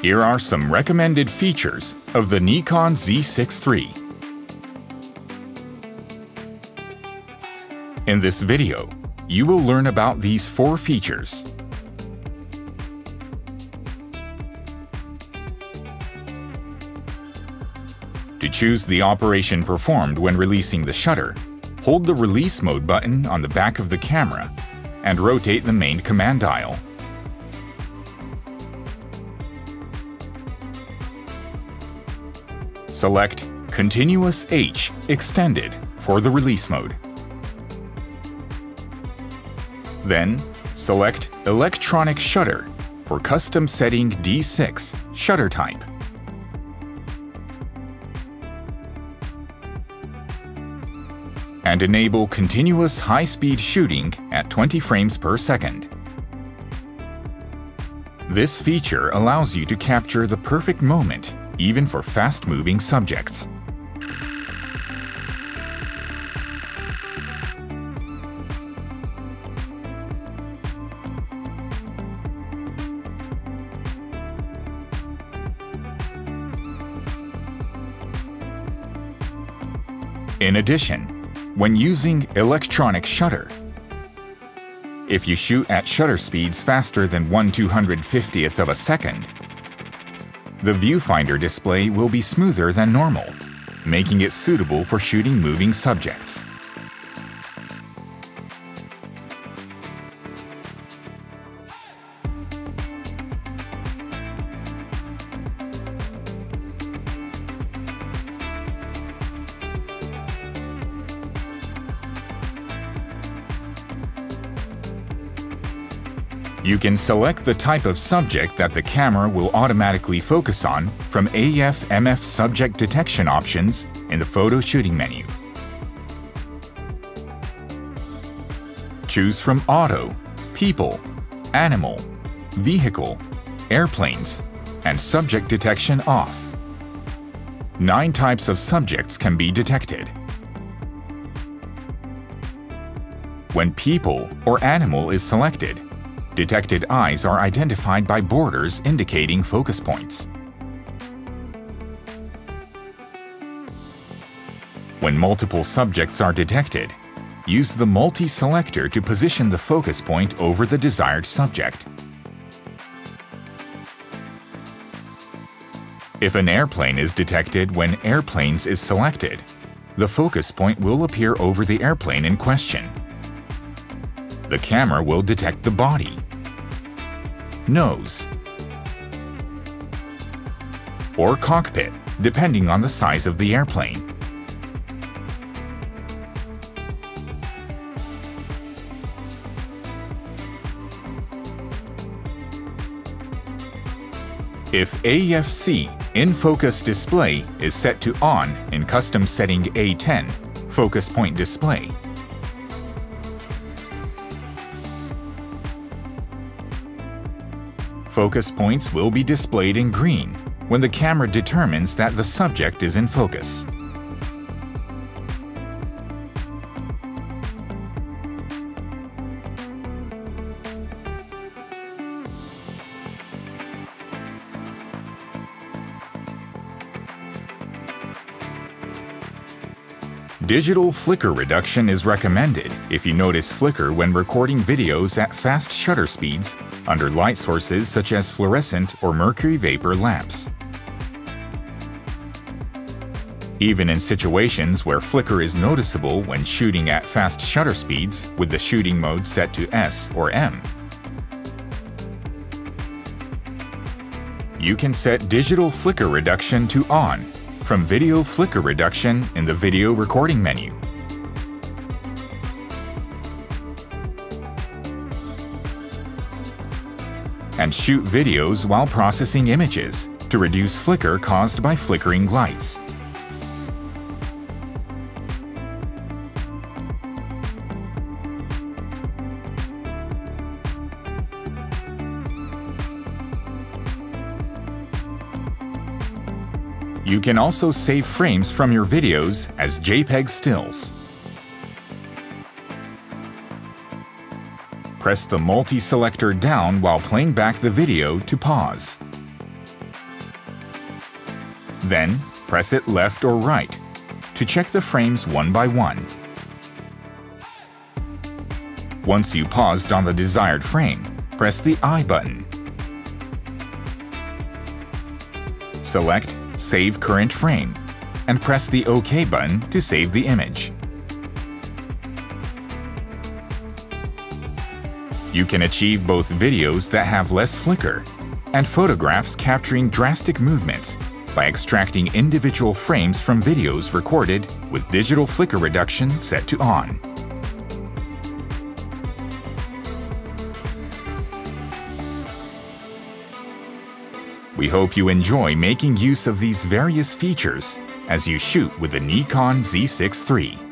Here are some recommended features of the Nikon Z6 III. In this video, you will learn about these four features. To choose the operation performed when releasing the shutter, hold the Release Mode button on the back of the camera and rotate the main command dial. Select Continuous H Extended for the release mode. Then, select Electronic Shutter for custom setting D6 shutter type. and enable continuous high-speed shooting at 20 frames per second. This feature allows you to capture the perfect moment, even for fast-moving subjects. In addition, when using electronic shutter. If you shoot at shutter speeds faster than 1 250th of a second, the viewfinder display will be smoother than normal, making it suitable for shooting moving subjects. You can select the type of subject that the camera will automatically focus on from AF-MF subject detection options in the photo shooting menu. Choose from Auto, People, Animal, Vehicle, Airplanes, and Subject Detection off. Nine types of subjects can be detected. When People or Animal is selected, Detected eyes are identified by borders indicating focus points. When multiple subjects are detected, use the multi-selector to position the focus point over the desired subject. If an airplane is detected when airplanes is selected, the focus point will appear over the airplane in question. The camera will detect the body, nose, or cockpit, depending on the size of the airplane. If AFC in-focus display is set to on in custom setting A10, focus point display, Focus points will be displayed in green when the camera determines that the subject is in focus. Digital flicker reduction is recommended. If you notice flicker when recording videos at fast shutter speeds under light sources such as fluorescent or mercury vapor lamps. Even in situations where flicker is noticeable when shooting at fast shutter speeds with the shooting mode set to S or M, you can set digital flicker reduction to on from Video Flicker Reduction in the Video Recording menu. And shoot videos while processing images to reduce flicker caused by flickering lights. You can also save frames from your videos as JPEG stills. Press the multi-selector down while playing back the video to pause. Then, press it left or right to check the frames one by one. Once you paused on the desired frame, press the I button. Select Save Current Frame and press the OK button to save the image. You can achieve both videos that have less flicker and photographs capturing drastic movements by extracting individual frames from videos recorded with digital flicker reduction set to on. We hope you enjoy making use of these various features as you shoot with the Nikon Z6 III.